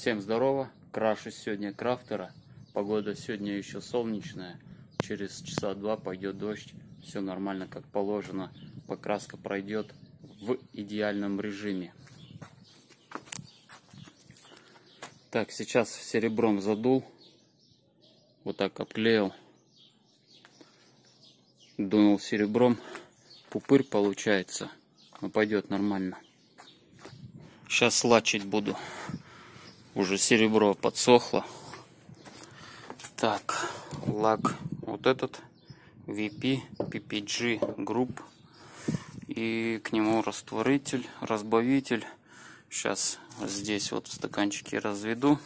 Всем здорово, крашу сегодня крафтера. Погода сегодня еще солнечная. Через часа два пойдет дождь. Все нормально, как положено. Покраска пройдет в идеальном режиме. Так, сейчас серебром задул. Вот так обклеил. Дунул серебром. Пупырь получается. Но пойдет нормально. Сейчас слачить буду. Уже серебро подсохло. Так, лак вот этот. VP, PPG Group. И к нему растворитель, разбавитель. Сейчас здесь вот в стаканчике разведу.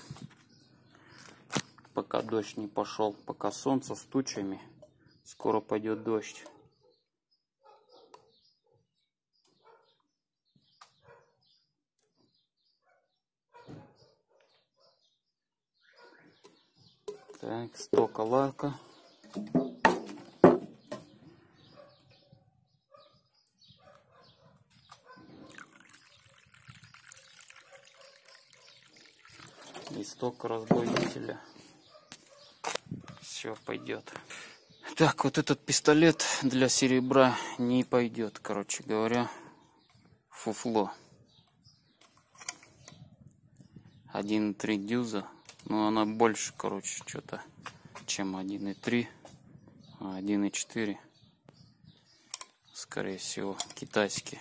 Пока дождь не пошел, пока солнце с тучами. Скоро пойдет дождь. Так, стока лака. Листок разбавителя. Все пойдет. Так, вот этот пистолет для серебра не пойдет, короче говоря. Фуфло. 1,3 дюза. Но она больше, короче, что-то, чем 1,3. А 1,4. Скорее всего, китайский.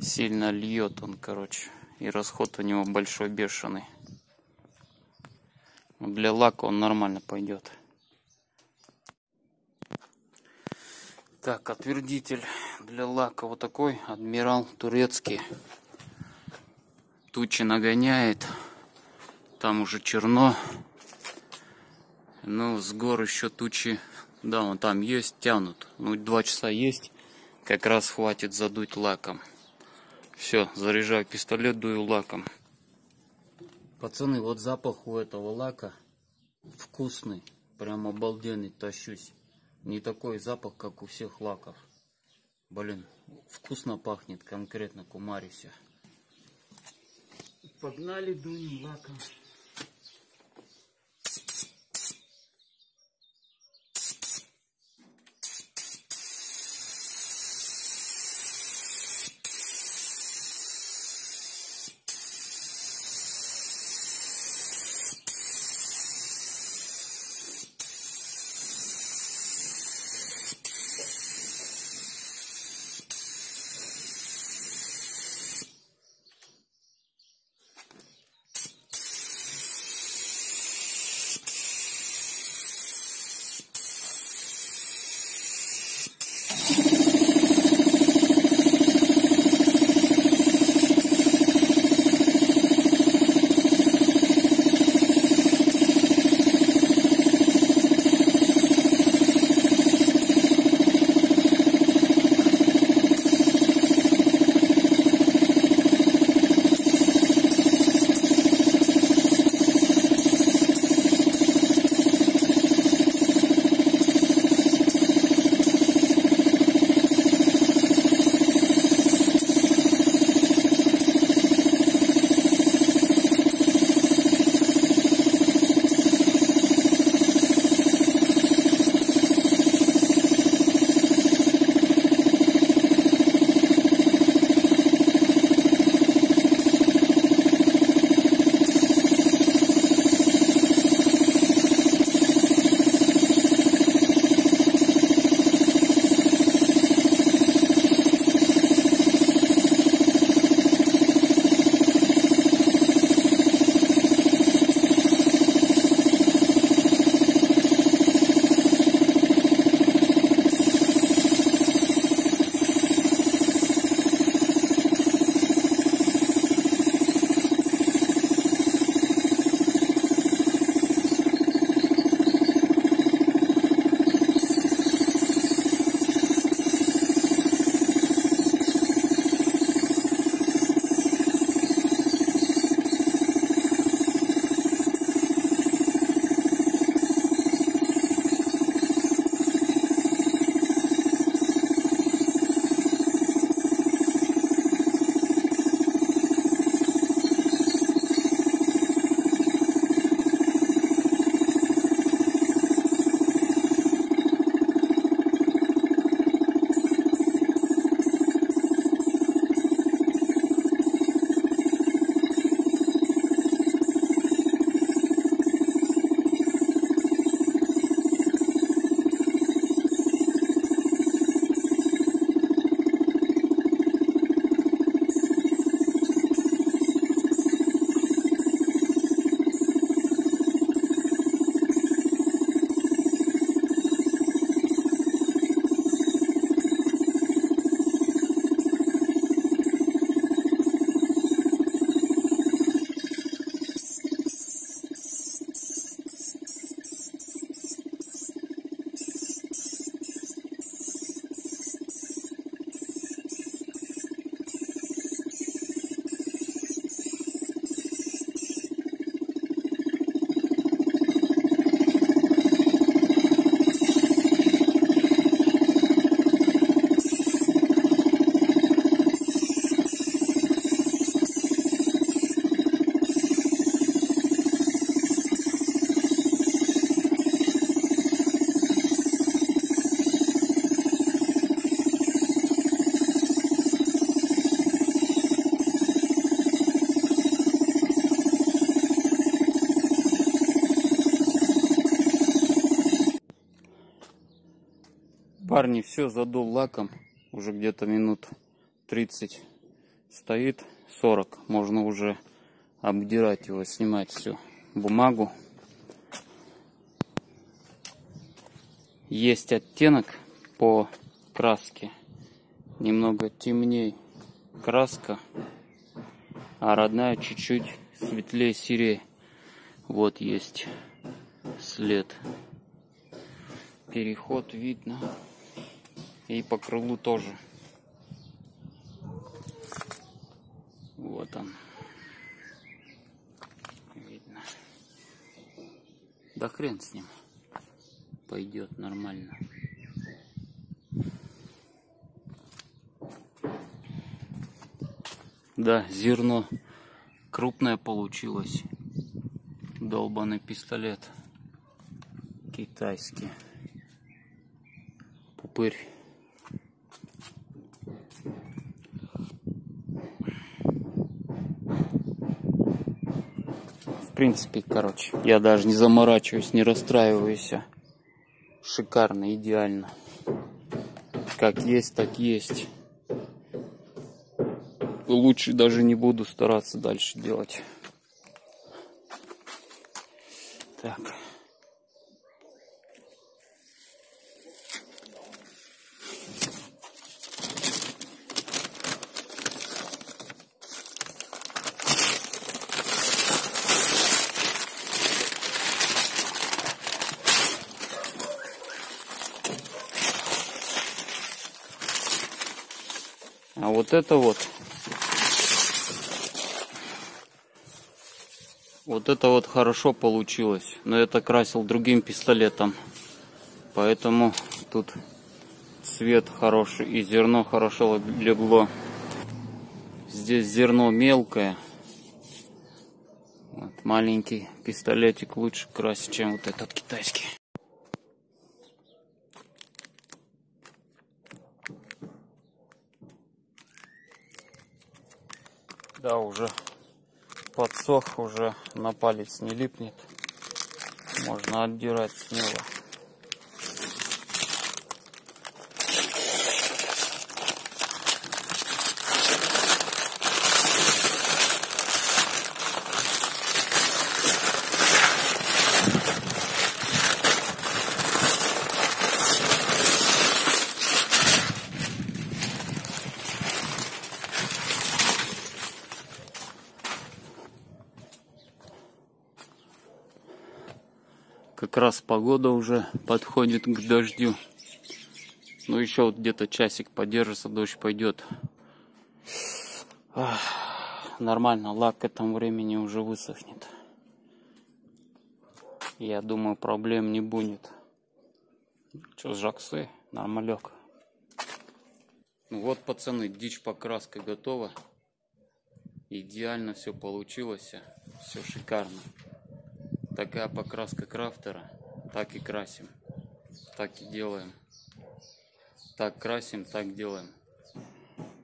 Сильно льет он, короче. И расход у него большой, бешеный. Для лака он нормально пойдет. Так, отвердитель для лака вот такой. Адмирал турецкий. Тучи нагоняет. Там уже черно. Ну, с гор еще тучи. Да, он там есть, тянут. Ну, два часа есть. Как раз хватит задуть лаком. Все, заряжаю пистолет, дую лаком. Пацаны, вот запах у этого лака вкусный. Прям обалденный, тащусь. Не такой запах, как у всех лаков. Блин, вкусно пахнет конкретно кумарися. Погнали дуем лаком. Парни, все задул лаком. Уже где-то минут 30 стоит. 40. Можно уже обдирать его, снимать всю бумагу. Есть оттенок по краске. Немного темней краска, а родная чуть-чуть светлее серее. Вот есть след. Переход видно. И по крылу тоже. Вот он. Видно. Да хрен с ним. Пойдет нормально. Да, зерно крупное получилось. Долбанный пистолет. Китайский. Пупырь. Принципе, короче, я даже не заморачиваюсь, не расстраиваюсь. Шикарно, идеально. Как есть, так есть. Лучше даже не буду стараться дальше делать. Так. А вот это вот. Вот это вот хорошо получилось. Но это красил другим пистолетом. Поэтому тут цвет хороший и зерно хорошо легло. Здесь зерно мелкое. Вот, маленький пистолетик лучше красить, чем вот этот китайский. Да, уже подсох, уже на палец не липнет. Можно отдирать смело. Как раз погода уже подходит к дождю. Ну, еще вот где-то часик подержится, дождь пойдет. Ах, нормально, лак к этому времени уже высохнет. Я думаю, проблем не будет. Че, жаксы? Нормалек. Ну вот, пацаны, дичь покраска готова. Идеально все получилось. Все шикарно. Такая покраска крафтера. Так и красим. Так и делаем. Так красим, так делаем.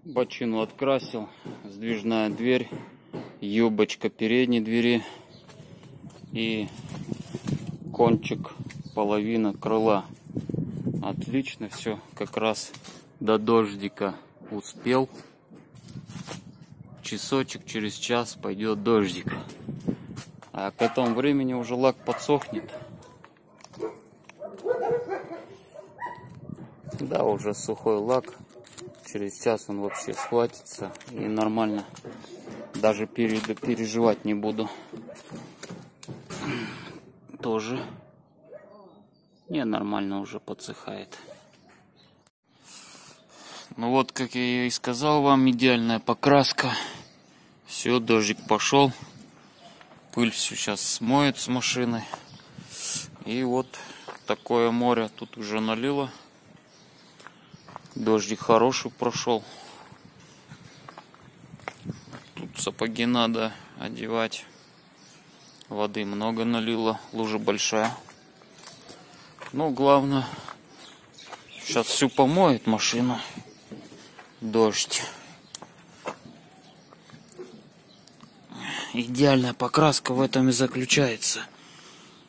Бочину открасил. Сдвижная дверь. Юбочка передней двери. И кончик, половина крыла. Отлично все. Как раз до дождика успел. Часочек через час пойдет дождик. А к этому времени уже лак подсохнет. Да, уже сухой лак. Через час он вообще схватится и нормально. Даже переживать не буду. Тоже. Не, нормально уже подсыхает. Ну вот, как я и сказал вам, идеальная покраска. Все, дождик пошел. Пыль все сейчас смоет с машины. И вот такое море тут уже налило. Дождик хороший прошел. Тут сапоги надо одевать. Воды много налило, лужа большая. Но главное, сейчас всю помоет машину. Дождь. Идеальная покраска в этом и заключается.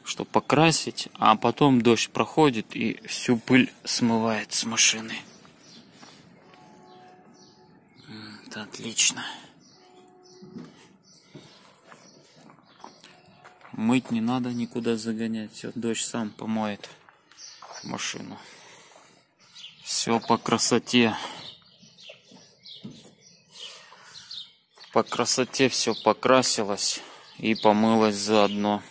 чтобы покрасить, а потом дождь проходит и всю пыль смывает с машины. Это отлично. Мыть не надо никуда загонять, все, дождь сам помоет машину. Все по красоте. По красоте все покрасилось и помылось заодно.